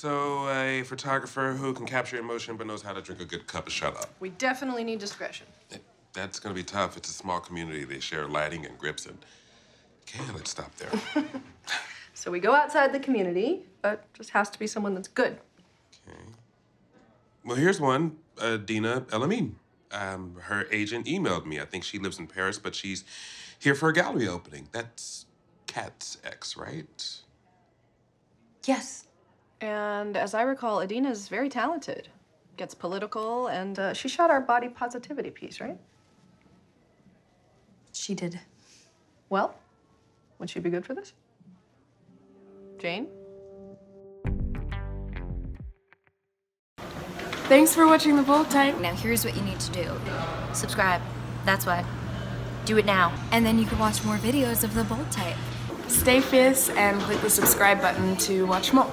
So, a photographer who can capture emotion but knows how to drink a good cup of shut up. We definitely need discretion. That's gonna be tough. It's a small community. They share lighting and grips and. Okay, let's stop there. So we go outside the community, but just has to be someone that's good. Okay. Well, here's one. Uh, Dina El-Amin. Um, her agent emailed me. I think she lives in Paris, but she's here for a gallery opening. That's Kat's ex, right? Yes. And as I recall, Adena's very talented. Gets political, and uh, she shot our body positivity piece, right? She did. Well, would she be good for this? Jane? Thanks for watching The Bold Type. Now here's what you need to do. Subscribe. That's what. Do it now. And then you can watch more videos of The Bold Type. Stay fierce and click the subscribe button to watch more.